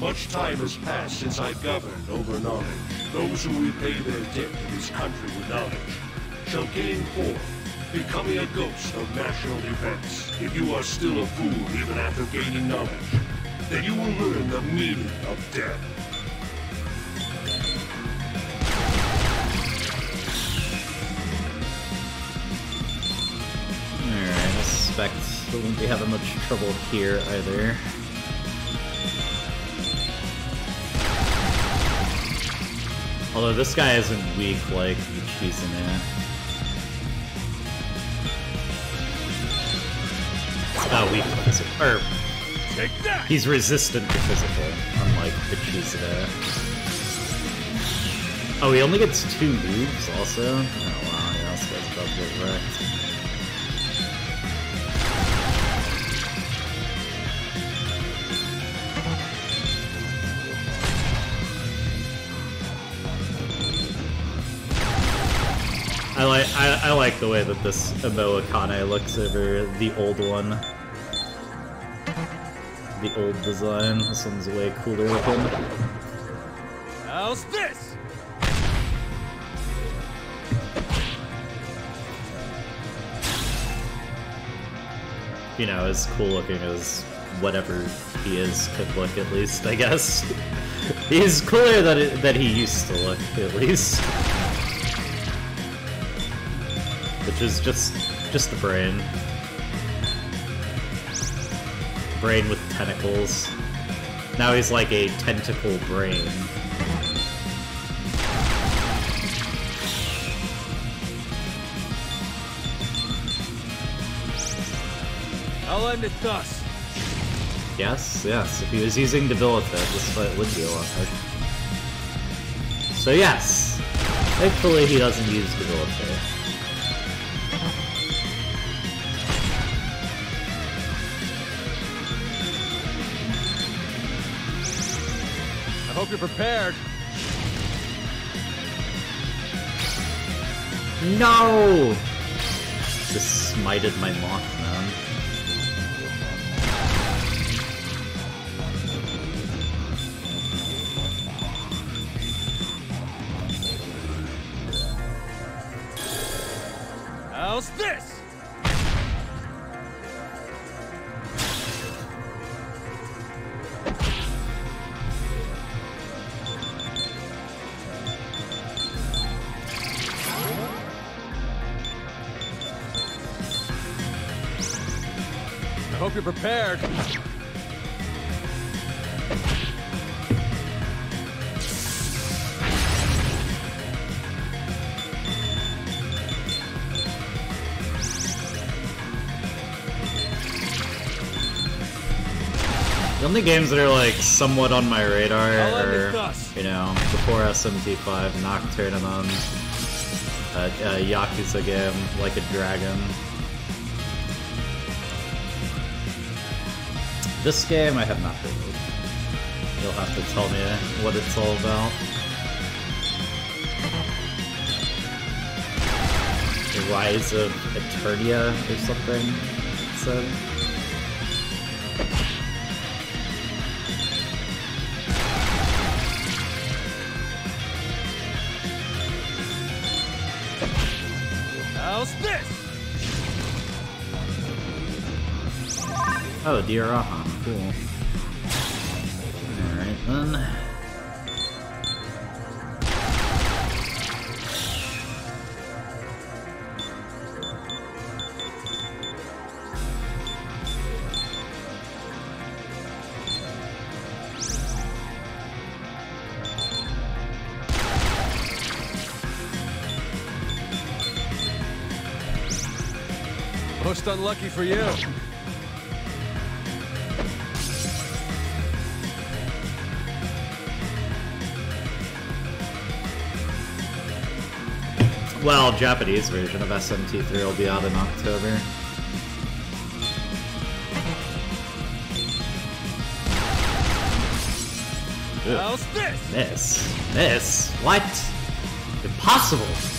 Much time has passed since I governed over knowledge. Those who repay their debt to this country with knowledge shall gain form, becoming a ghost of national events. If you are still a fool even after gaining knowledge, then you will learn the meaning of death. Alright, I suspect we won't be having much trouble here either. Although this guy isn't weak like Uchizune. Oh, weak to physical. Or, he's resistant to physical, unlike Uchizune. Oh, he only gets two moves also? Oh wow, yeah, this guy's about to get wrecked. I, like the way that this Omoikane looks over the old one. The old design. This one's way cooler looking. How's this? You know, as cool looking as whatever he is could look at least, I guess. He's cooler than it, that he used to look, at least. Which is just just the brain. Brain with tentacles. Now he's like a tentacle brain. I'll end it thus. Yes, yes. If he was using Debilitate, this fight would be a lot harder. So yes, thankfully he doesn't use Debilitate. Hope you're prepared. No! Just smited my Mothman. How's this? You're prepared. The only games that are like somewhat on my radar I'll end it are, you know, before SMT5, Nocturne and uh, uh, Yakuza game, Like a Dragon. This game I have not of. You'll have to tell me what it's all about. The Rise of Eternia or something, it said. How's this? Oh, Dear Rahan, cool. Alright then. Most unlucky for you. Well, Japanese version of SMT3 will be out in October. How's this? This. This. What? Impossible.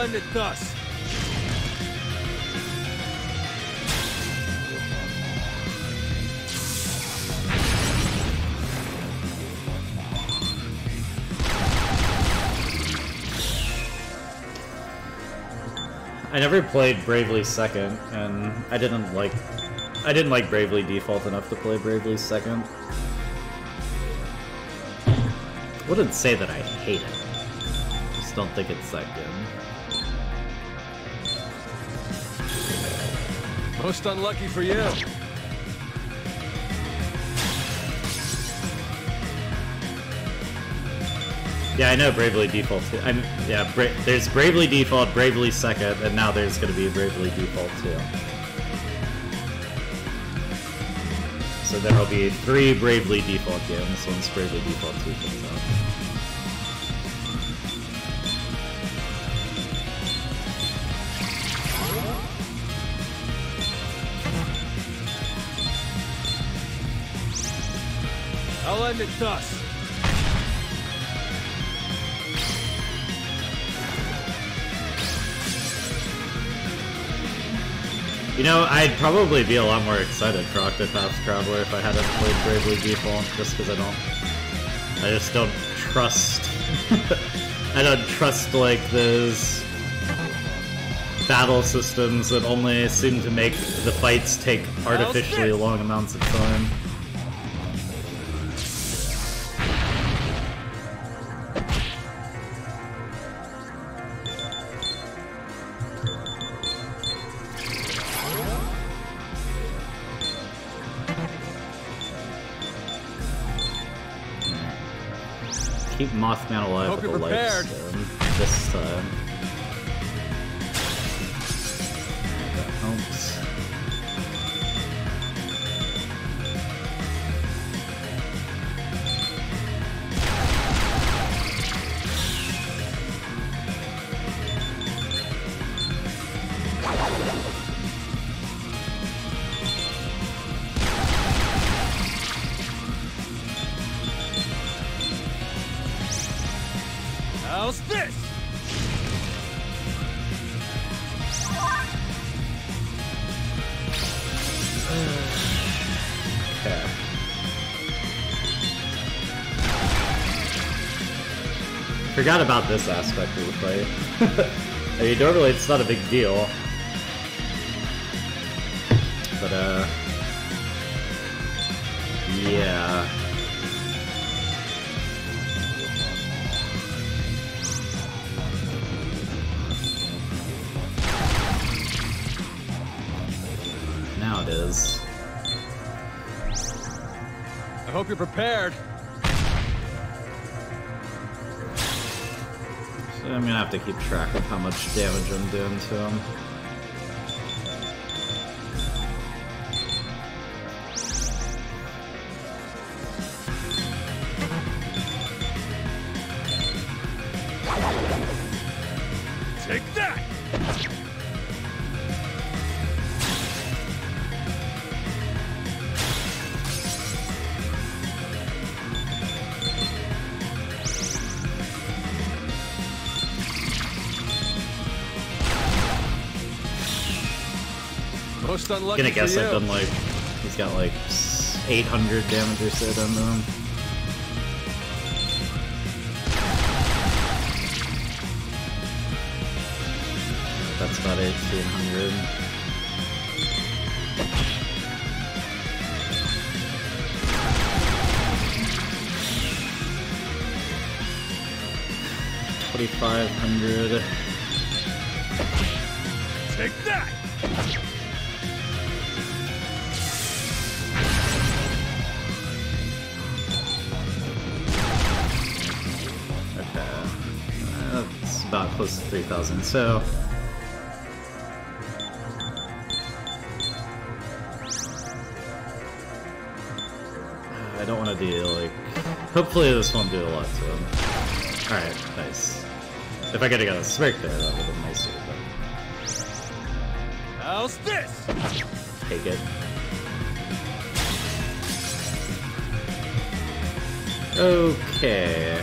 End it thus. I never played Bravely Second, and I didn't like I didn't like Bravely Default enough to play Bravely Second. Wouldn't say that I hate it. Just don't think it's that good. Most unlucky for you. Yeah, I know Bravely Default. Too. I'm yeah. Bra there's Bravely Default, Bravely Second, and now there's going to be Bravely Default 2. So there will be three Bravely Default games once Bravely Default 2 comes out. I'll end it thus. You know, I'd probably be a lot more excited for Octopath Traveler if I hadn't played Bravely Default, just because I don't... I just don't trust... I don't trust, like, those battle systems that only seem to make the fights take artificially long amounts of time. Keep Mothman alive Hope with the prepared. Lightstone this time. This? Forgot about this aspect of the fight. I mean, normally it's not a big deal. But, uh... Yeah. You're prepared. So I'm gonna have to keep track of how much damage I'm doing to him. Take that! Unlucky gonna guess I've done like he's got like 800 damage or so done to him. That's about 1800. Twenty-five hundred. Take that! Close to 3,000. So. I don't want to do, like. Hopefully, this won't do a lot to him. Alright, nice. If I could have got a smirk there, that would have been nicer, but How's this? take it. Okay.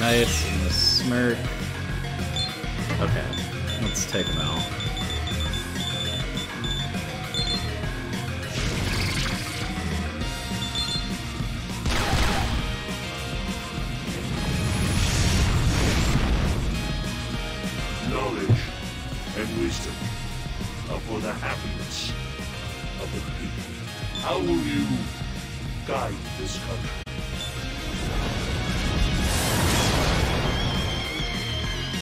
Okay, nice, smirk. Okay, let's take him out.